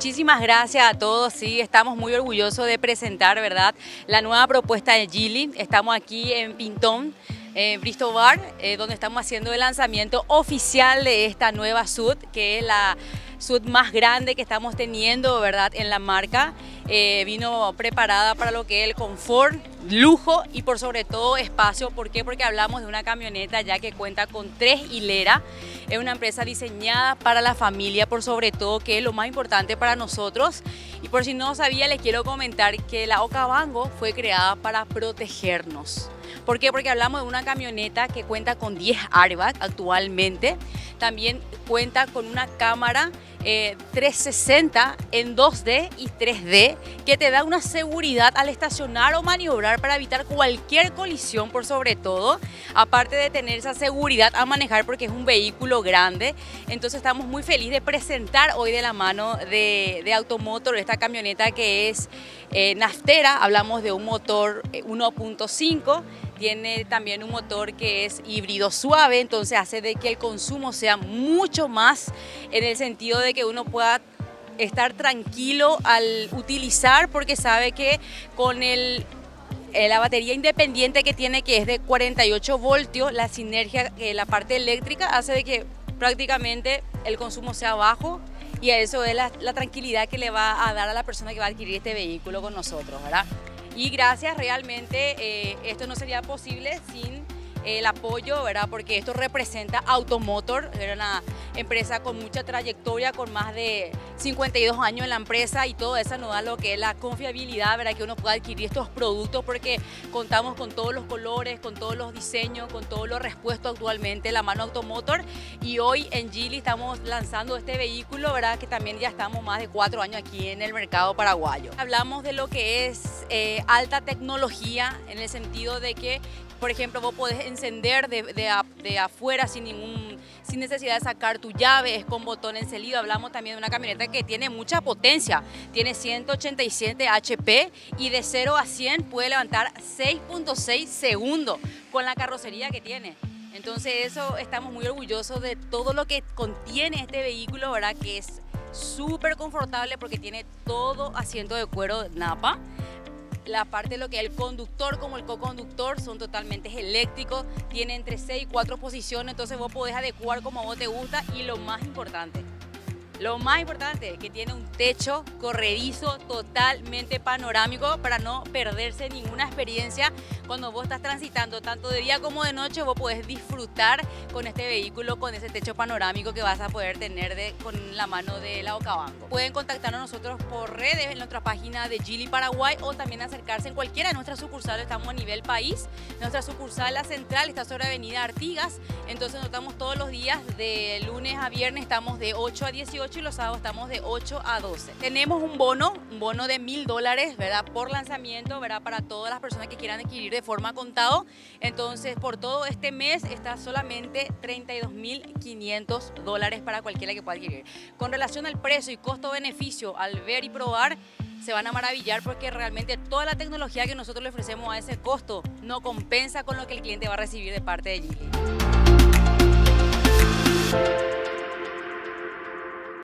muchísimas gracias a todos. Sí, estamos muy orgullosos de presentar, ¿verdad? La nueva propuesta de Gili. Estamos aquí en Pintón, en Bristol Bar, eh, donde estamos haciendo el lanzamiento oficial de esta nueva SUD, que es la SUD más grande que estamos teniendo, ¿verdad? En la marca. Eh, vino preparada para lo que es el confort, lujo y por sobre todo espacio. ¿Por qué? Porque hablamos de una camioneta ya que cuenta con tres hileras. Es una empresa diseñada para la familia, por sobre todo, que es lo más importante para nosotros. Y por si no sabía, les quiero comentar que la Okavango fue creada para protegernos. ¿Por qué? Porque hablamos de una camioneta que cuenta con 10 airbags actualmente. También cuenta con una cámara 360 eh, en 2D y 3D que te da una seguridad al estacionar o maniobrar para evitar cualquier colisión por sobre todo, aparte de tener esa seguridad a manejar porque es un vehículo grande. Entonces estamos muy felices de presentar hoy de la mano de, de Automotor esta camioneta que es eh, naftera, hablamos de un motor 1.5 eh, tiene también un motor que es híbrido suave, entonces hace de que el consumo sea mucho más en el sentido de que uno pueda estar tranquilo al utilizar porque sabe que con el eh, la batería independiente que tiene, que es de 48 voltios, la sinergia, la parte eléctrica, hace de que prácticamente el consumo sea bajo y eso es la, la, tranquilidad que le va a dar a la persona que va a adquirir este vehículo con nosotros, ¿verdad? Y gracias, realmente eh, esto no sería posible sin el apoyo, ¿verdad? Porque esto representa Automotor, era una empresa con mucha trayectoria, con más de 52 años en la empresa y todo eso nos da lo que es la confiabilidad, ¿verdad? Que uno pueda adquirir estos productos porque contamos con todos los colores, con todos los diseños, con todos los respuestos actualmente la mano Automotor y hoy en Gili estamos lanzando este vehículo, ¿verdad? Que también ya estamos más de cuatro años aquí en el mercado paraguayo. Hablamos de lo que es eh, alta tecnología en el sentido de que por ejemplo, vos podés encender de, afuera sin, ningún, sin necesidad de sacar tu llave, es con botón encendido. Hablamos también de una camioneta que tiene mucha potencia, tiene 187 HP y de 0 a 100 puede levantar 6.6 segundos con la carrocería que tiene. Entonces eso estamos muy orgullosos de todo lo que contiene este vehículo, ¿verdad? Que es súper confortable porque tiene todo asiento de cuero Napa la parte de lo que es el conductor como el co-conductor son totalmente eléctricos, tiene entre 6 y 4 posiciones, entonces vos podés adecuar como a vos te gusta y lo más importante, lo más importante, que tiene un techo corredizo totalmente panorámico para no perderse ninguna experiencia cuando vos estás transitando tanto de día como de noche, vos podés disfrutar con este vehículo, con ese techo panorámico que vas a poder tener de, con la mano de la Ocabanco. Pueden contactarnos nosotros por redes en nuestra página de Gili Paraguay o también acercarse en cualquiera de nuestras sucursales, estamos a nivel país. Nuestra sucursal, la central, está sobre Avenida Artigas, entonces nos estamos todos los días de lunes a viernes, estamos de 8 a 18 y los sábados estamos de 8 a 12. Tenemos un bono, un bono de mil dólares, ¿verdad? Por lanzamiento, ¿verdad? Para todas las personas que quieran adquirir de forma contado. Entonces, por todo este mes está solamente 32.500 dólares para cualquiera que pueda adquirir. Con relación al precio y costo-beneficio, al ver y probar, se van a maravillar porque realmente toda la tecnología que nosotros le ofrecemos a ese costo no compensa con lo que el cliente va a recibir de parte de Gili.